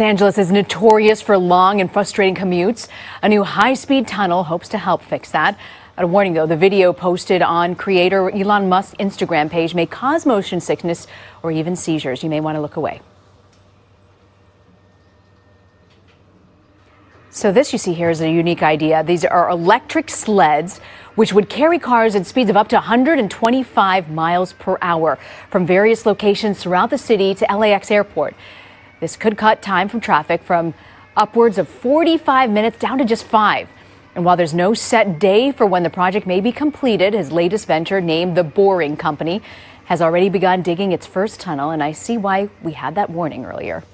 Los Angeles is notorious for long and frustrating commutes. A new high speed tunnel hopes to help fix that. A warning though, the video posted on creator Elon Musk's Instagram page may cause motion sickness or even seizures. You may want to look away. So, this you see here is a unique idea. These are electric sleds which would carry cars at speeds of up to 125 miles per hour from various locations throughout the city to LAX airport. This could cut time from traffic from upwards of 45 minutes down to just five. And while there's no set day for when the project may be completed, his latest venture, named the Boring Company, has already begun digging its first tunnel. And I see why we had that warning earlier.